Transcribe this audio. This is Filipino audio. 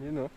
Yun oh.